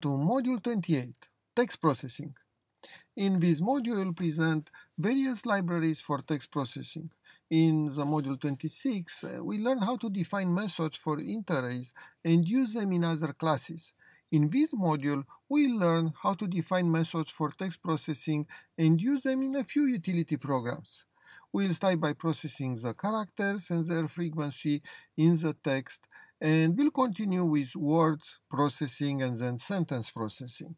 to Module 28, Text Processing. In this module, we'll present various libraries for text processing. In the Module 26, uh, we learn how to define methods for int arrays and use them in other classes. In this module, we'll learn how to define methods for text processing and use them in a few utility programs. We'll start by processing the characters and their frequency in the text and we'll continue with words processing and then sentence processing.